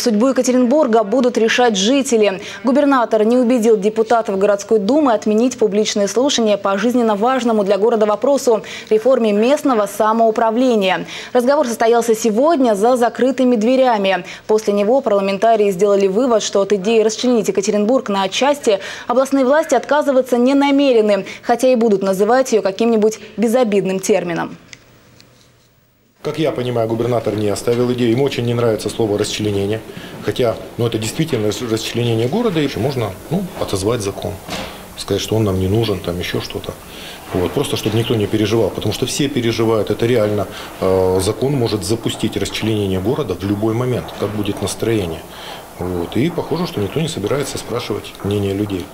Судьбу Екатеринбурга будут решать жители. Губернатор не убедил депутатов городской думы отменить публичные слушания по жизненно важному для города вопросу – реформе местного самоуправления. Разговор состоялся сегодня за закрытыми дверями. После него парламентарии сделали вывод, что от идеи расчленить Екатеринбург на части областные власти отказываться не намерены, хотя и будут называть ее каким-нибудь безобидным термином. Как я понимаю, губернатор не оставил идею. Ему очень не нравится слово «расчленение». Хотя, ну, это действительно расчленение города, еще можно ну, отозвать закон. Сказать, что он нам не нужен, там еще что-то. Вот, просто чтобы никто не переживал, потому что все переживают, это реально э, закон может запустить расчленение города в любой момент, как будет настроение. Вот, и похоже, что никто не собирается спрашивать мнение людей.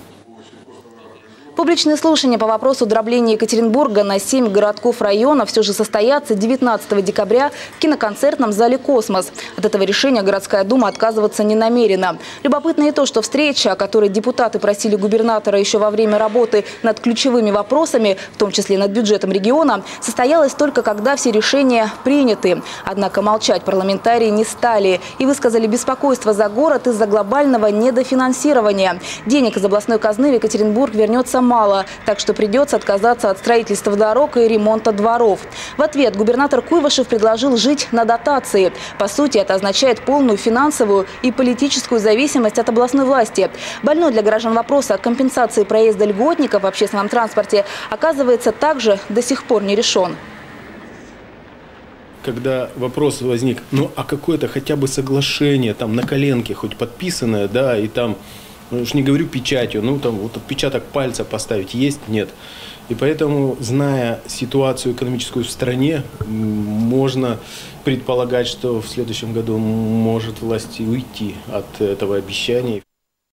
Публичные слушания по вопросу дробления Екатеринбурга на 7 городков района все же состоятся 19 декабря в киноконцертном зале «Космос». От этого решения городская дума отказываться не намерена. Любопытно и то, что встреча, о которой депутаты просили губернатора еще во время работы над ключевыми вопросами, в том числе над бюджетом региона, состоялась только когда все решения приняты. Однако молчать парламентарии не стали и высказали беспокойство за город из-за глобального недофинансирования. Денег из областной казны в Екатеринбург вернется мало, так что придется отказаться от строительства дорог и ремонта дворов. В ответ губернатор Куйвашев предложил жить на дотации. По сути, это означает полную финансовую и политическую зависимость от областной власти. Больной для горожан вопрос о компенсации проезда льготников в общественном транспорте оказывается также до сих пор не решен когда вопрос возник, ну а какое-то хотя бы соглашение там на коленке хоть подписанное, да, и там ну, уж не говорю печатью, ну там вот отпечаток пальца поставить есть, нет. И поэтому, зная ситуацию экономическую в стране, можно предполагать, что в следующем году может власти уйти от этого обещания.